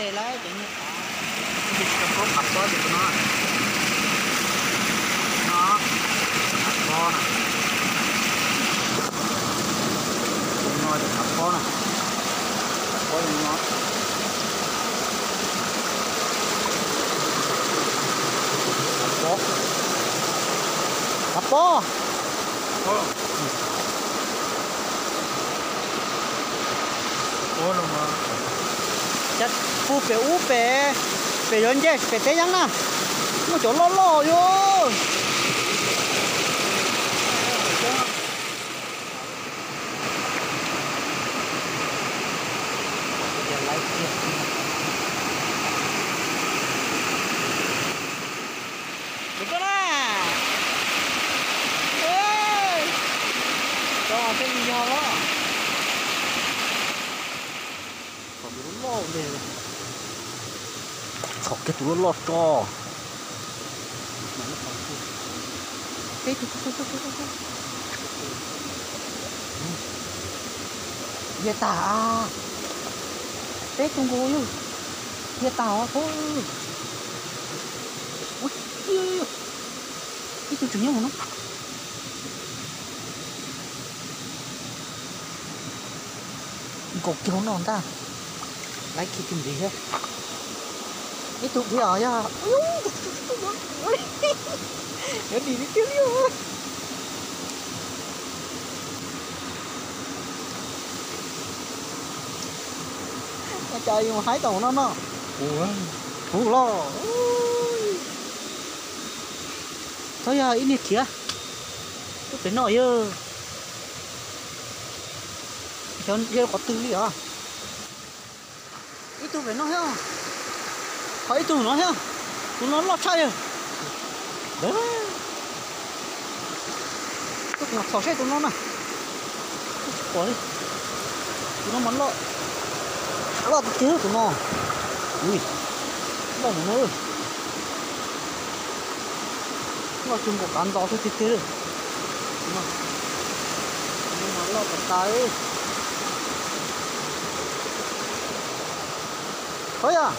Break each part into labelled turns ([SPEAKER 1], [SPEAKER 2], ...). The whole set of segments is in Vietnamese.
[SPEAKER 1] đến tề lấy để như
[SPEAKER 2] thì có cặp có thì nó nó cặp có nè nó thì cặp có nè cặp có thì nó cặp có
[SPEAKER 1] cặp bò
[SPEAKER 2] có có luôn mà
[SPEAKER 1] chắc phu bể u bể bể lớn chứ bể thế nhắn à. nè một chỗ lo lo vô Được rồi nè Ê Cho cái video đó Còn cái lỗ đây này
[SPEAKER 2] lúa lọt cò
[SPEAKER 1] Ê, thôi, thôi, thôi, thôi, thôi. Về tả à. Ê, tung cô yêu Về tả à, thôi. Ui, yêu, yêu, Cái tôi chủ nhau nó. Cột kiểu nó ta. Lấy kia tìm gì hết. Kia ở nha Ui, nó đi đi tiêu yêu Nó chơi mà hái tàu nó nó
[SPEAKER 2] Ủa?
[SPEAKER 1] Ủa lo. Thôi à ít nhiệt kìa. Tôi phải nói ơ Cho giờ có tư lý à? Ít tôi phải nói ha có ít nó nhá. Ha nó lọt chơi rồi. Đấy. Tụi nó xỏ xe tụi nó này Bỏ đi Tụi nó mắn lọ Lọt chứ tụi nó. Ui. Bỏ nó rồi. Nó chung có cán gió thôi thịt thế rồi Mà mắn lọt cả cái. Thôi à?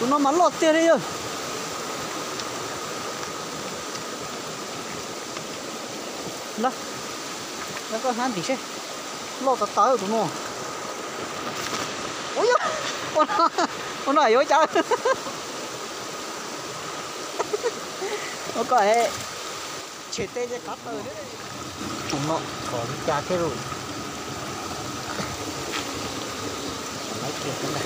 [SPEAKER 1] Tụi nó mắn lọt tiền đấy rồi, đó. Nó có hai tí xe lọt tao tới rồi tụi nó. Ôi ôi con Ôi này ôi trời. Nó có hệ chết tê cho cắt tờ đấy. Chúng nó có cha thế rồi. Lấy kia cái này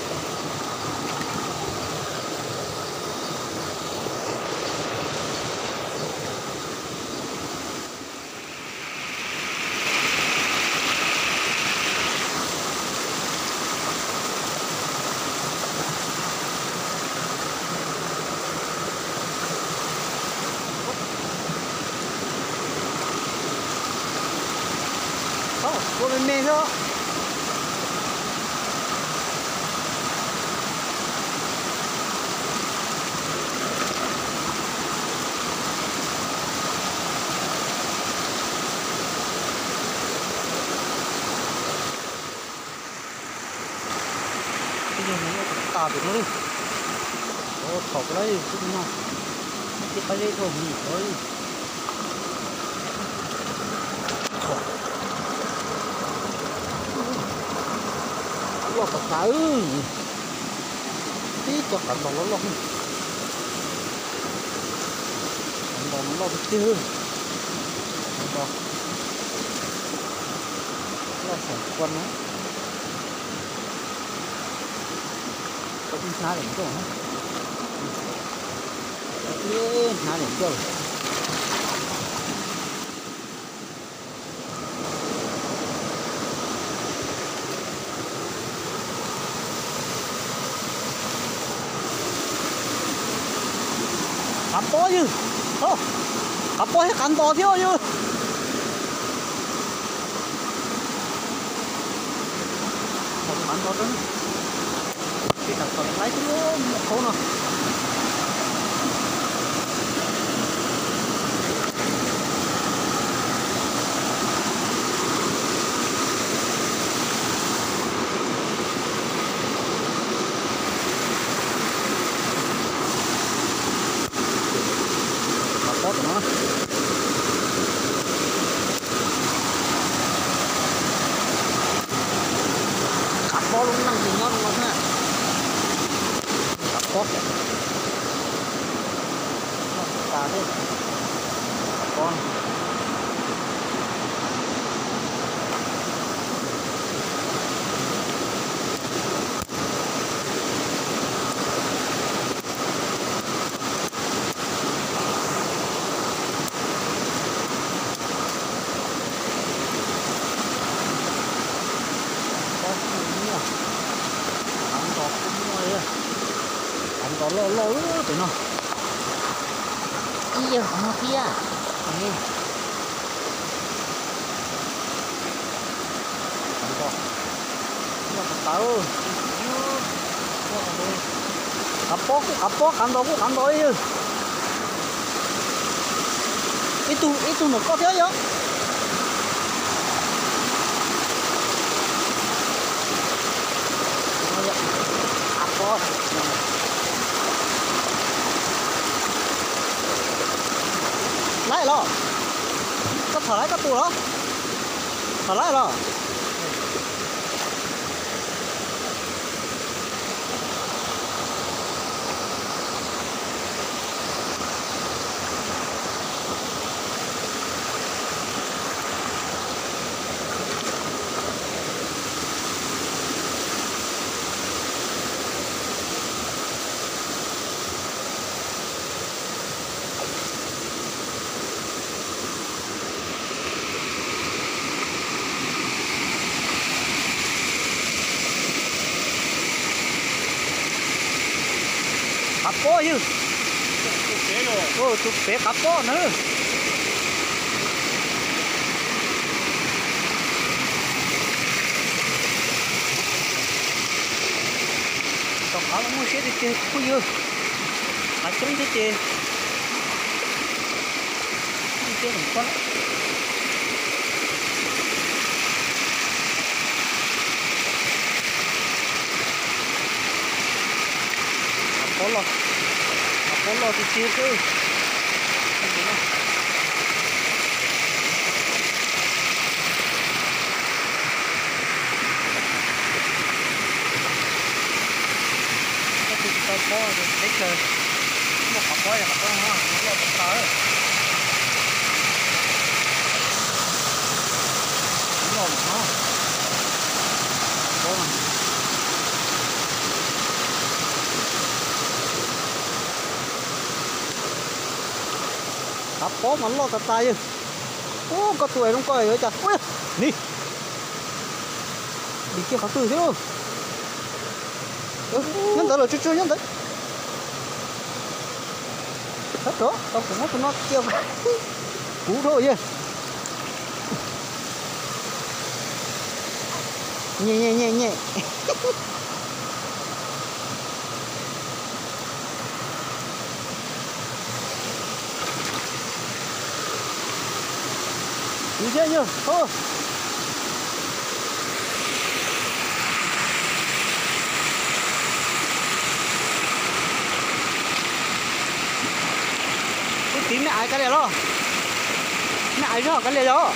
[SPEAKER 1] Không, cô bên mê thôi Bây giờ mình có tà được nó đi Ô, thọc cái đấy, chút nào Cái cái đấy thôi, nghỉ thôi lo cả cả ư tí cho cả đầu nó lo hơn cả đầu nó lo được chưa cả đầu lo sản quân á có tin 拿点重，嗯，拿点重。cắn to chứ ơ cắn to hết cắn to thiếu chứ cắn to lắm bạn có đứng khi thật còn lấy cái một khổ nữa có luôn năng gì ngon ngon ha cặp có cả thế con có gì nhỉ ăn đọt cũng ngoài ăn đọt lo tụi nó Pia. Ini. Kantor. Ini aku tahu. Kapok, kapok, kantorku, kantor itu. Itu, itu nó có thế ya? Kapok. lại lo có thở lại các tù đó. Thở lại rồi. Chứ. Ừ tụt bé cặp bó nữa. Còn họ muốn xe đi chơi có dư. Mà chúng thế chơi đi chơi đừng có Apollo Apollo di situ Tapi kita bawa ke stiker Mau apa ya apa ha Mau apa tahu có mắn lo thật tay ô có tuổi không coi ở chả ui, đi. Đi kia khó từ thế luôn nhân tới rồi, chưa chưa nhân tới. Hết đó, tao cũng mất nó kia cú thôi chứ. Nhẹ nhẹ nhẹ nhẹ. đi chơi nhá. Thôi. Cái ai cái này đó? Này ai đó cái này đó?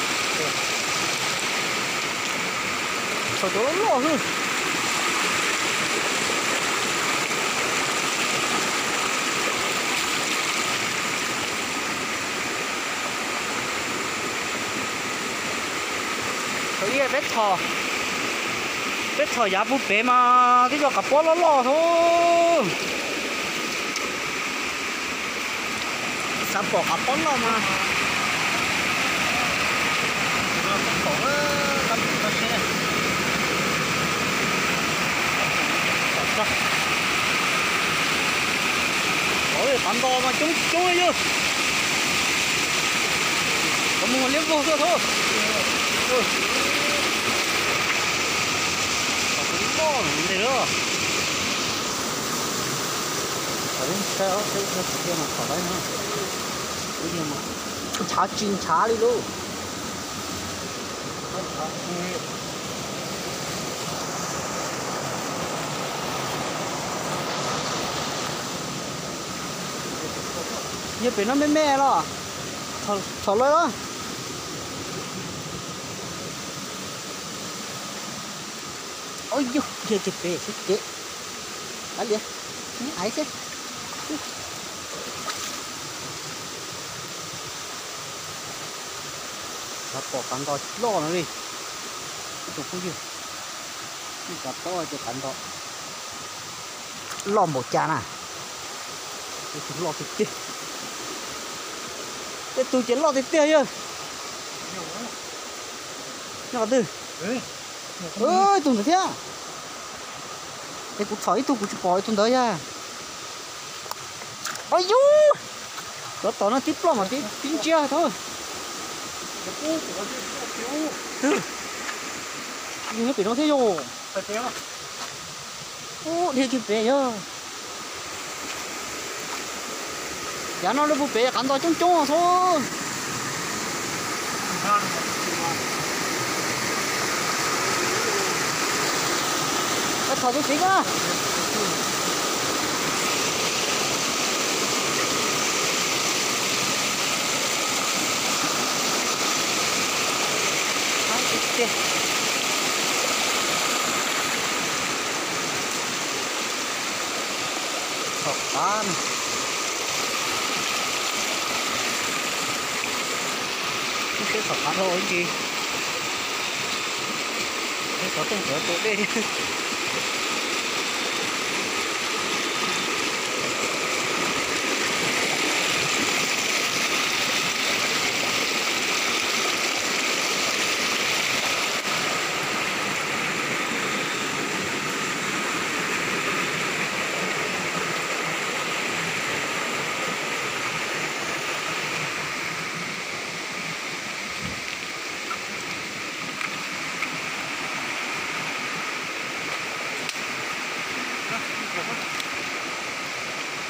[SPEAKER 1] Sao đó lo hơn bé bé thò bé thò giá bút bé mà cái giò cặp bó lo lo thôi. Sao bỏ cặp bó lo mà. Ôi, bắn to mà chúng chúng ấy chứ có một liếm vô thôi? Thôi 다 마 쫑, 쫑해줘 너무 멀리 보서 더 con này nữa ở bên xe ở cái cái kia mà khỏi đấy nữa cái gì mà chả chín chả đi luôn như bị nó mê mê đó thở thở lên đó ôi dồi giờ chụp về chứ. Chị. Đánh đi. Ấy chứ. Đã bỏ cắn to lo nó đi. Chụp không gì Đã to cho cắn to. Lo một cha nè tôi chỉ lo thịt thế tôi chỉ lo thịt tiền chứ nhỏ tư ơi tôi nói thế thế cũng thấy tôi cũng chụp bòi tôi đấy à ôi dú đó tao nó tiếp lo mà tiếp tiếng chia thôi nhưng nó bị nó thế
[SPEAKER 2] à?
[SPEAKER 1] ô đi chụp về nhá giá nó nó bù bể cắn to chung à thôi
[SPEAKER 2] Ngon mà, chịu ngon
[SPEAKER 1] khẩu thở chính á Ai, cái kia. Thở tan. Cái cái thở tan thôi anh chị. Cái có tên cửa tổ đi.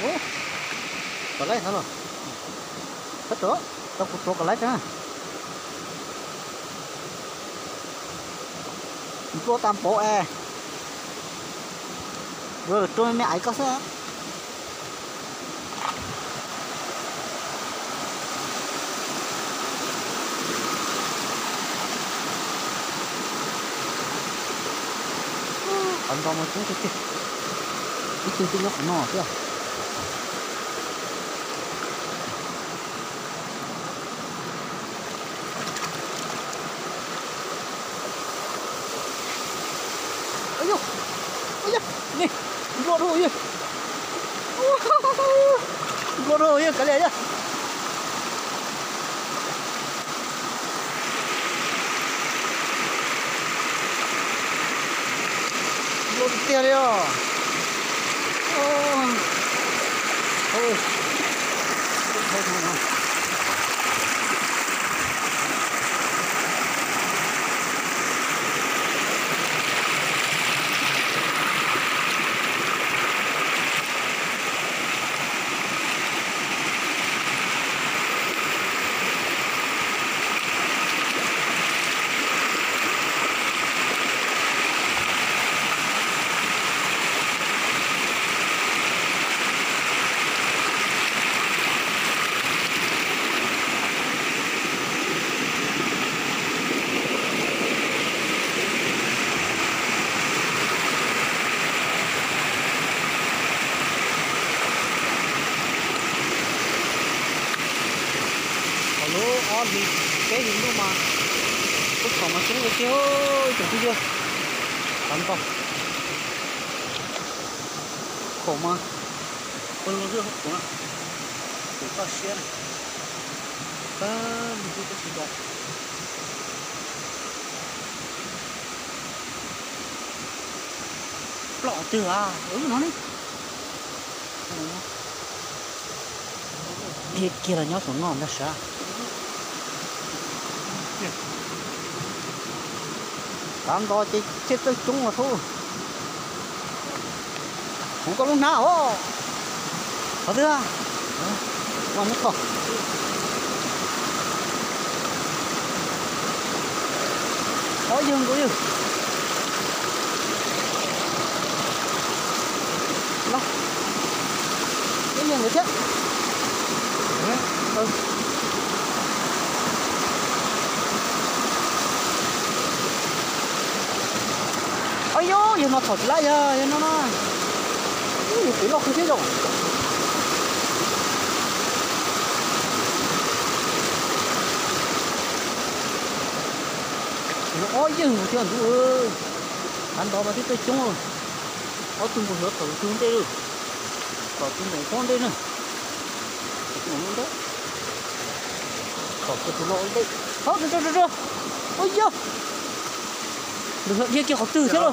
[SPEAKER 1] Ủa? Có lấy hả rồi? Hết chỗ. Tao cũng chỗ có lấy ha có tam bộ e. Rồi trôi mẹ ấy có sao? Còn còn một chút chút chút. Cái chương trình nó cũng nọ chưa? Ôi dồi Ôi dồi Nè Lột rồi kìa Lột rồi kìa Cái này nhá Lột tiền đi à Ôi Ôi Thôi thôi thôi Alo, on thì cái gì đâu mà? Có phòng mà xuống được kia ơi, chuẩn chưa? Bắn vào. Khổ mà.
[SPEAKER 2] Con nó rửa hộp của ạ. Của có xe này.
[SPEAKER 1] Ba, mình chưa có gì đó Lọ từ à, ứng nó đi. Kia kia là nhó xuống ngon đó sao? Tam đó chỉ chết tới chúng mà thôi. Không có lúc nào. Ô Có thứ à Mà mất không Có dương có dương. Nó Cái dương người chết? Ừ. giờ nó thật lại giờ nó nó. Cái lọc thế rồi. Nó một chuyện chú ơi anh đó mà thích cái chung rồi. Có tung một lớp tổ chung đây rồi có tung một con đây nữa một đó có cái thủ lộ đây. Có được được được ôi giời được kia kia có từ thế rồi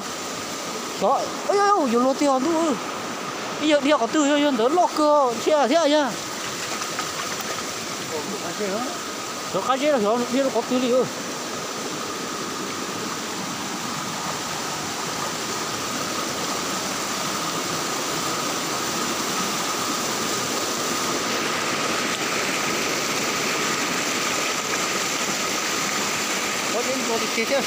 [SPEAKER 1] đó. Ôi ấy ôi lô tiền đủ, bây giờ đi có từ cho đỡ lo cơ thế à thế à nhá. Đó cái gì là hiểu biết có từ đi ơi có những đồ thì kia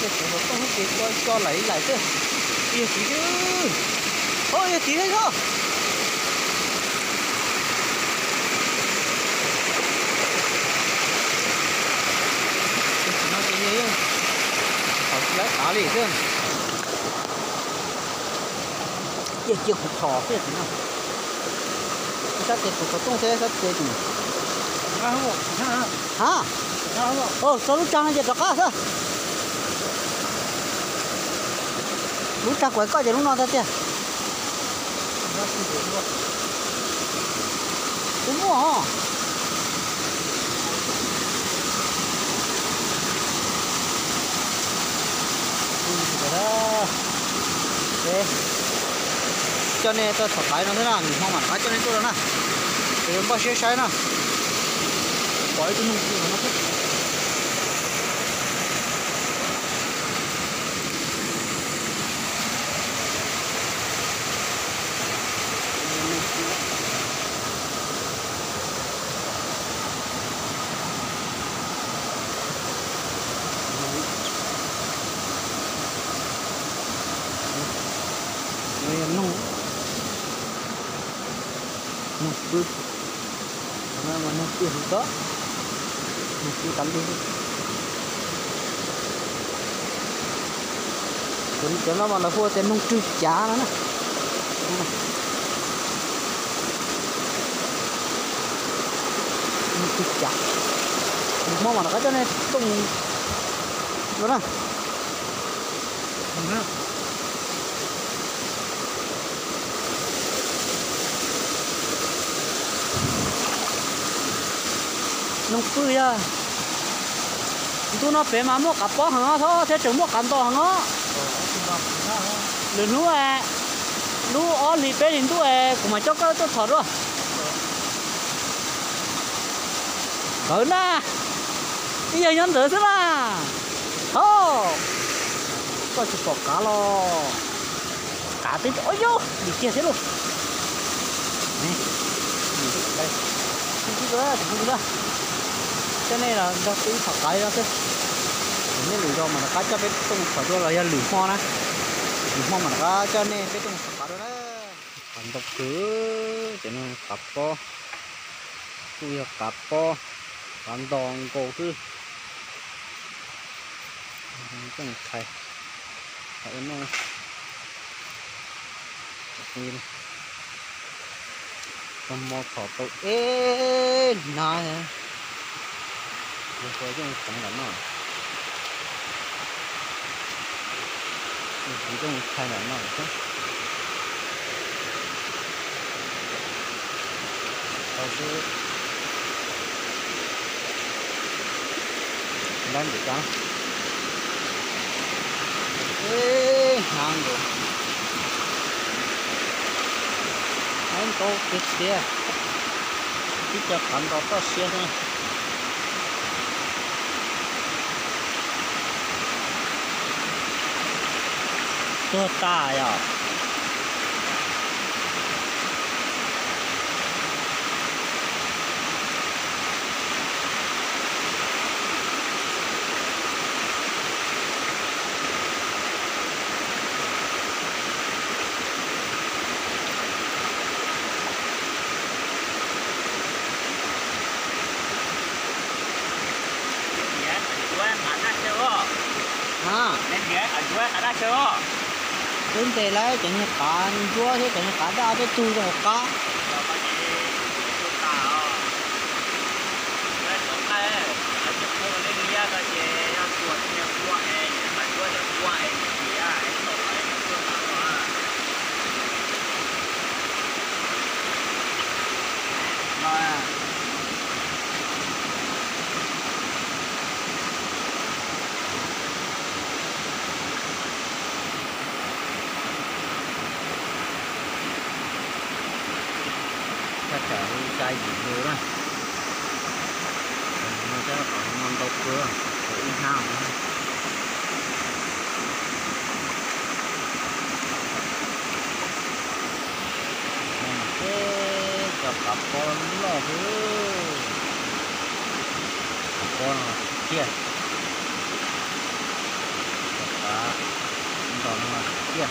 [SPEAKER 1] cái chỗ nó không kịp cho cho lấy lại chứ kia chỉ chứ thôi chỉ đấy thôi nó cái gì không lấy cả liền chứ kia chưa cục sò kia chỉ nào sao tiền cục tung thế sao
[SPEAKER 2] tiền
[SPEAKER 1] hả? Hả hả ô sao lúc trăng này giờ đó lúc ta quấy coi thì lúc nó ta tiền? Đúng rồi. Cho nên tôi thoải mái nó thế nào không hẳn cái cho nên tôi đó nè thì em bao nhiêu sai nè quấy tôi nung nó thích cứ bự nó mà nung tiền đó nung tiền tắm đi cho cho nó mà nó phua tiền nung trừ giá nó nè giá mà nó cái cho nên tung đó nè nông phui à tu nó bé mà mua cặp bó hàng thôi thế chừng mua cặp to hàng lừa lú à lú ó lì bé liền tu à cũng mà cho có tôi thở rồi thở na bây giờ nhân thở thế mà, thôi coi chụp bọc cá lo cá tới ôi vô đi kia thế luôn nè đây đi, đi, đi, đi, đi, nữa cho nên là nó cũng thật cái đó chứ. Nên do mà nó cá cho biết tung phải cho là lửa hoa nè. Lửa hoa mà nó cá cho nên biết tung phải đó còn độc cứ cho nên cặp co tôi cặp co còn đòn cổ cứ cái này thầy. Thầy nó nhìn con mò thọ tôi ê nè Được rồi chứ chẳng lắm nào Chỉ trong thay lắm nào chứ Tao cứ Đang được không? Ê, hàng rồi Anh tô kịch xe Chỉ cho cảnh đó to xe thôi 多大呀？啊。
[SPEAKER 2] 你别，阿杰，阿达，吃哦。
[SPEAKER 1] Đến tề lấy chẳng như cả chúa thế chẳng như cả đó tôi tu rồi cá. Chở gì nữa đó. Nó sẽ có ngon đâu cửa để sao nữa. Cái cho cặp con lo thứ. Con kia. Cả còn kia.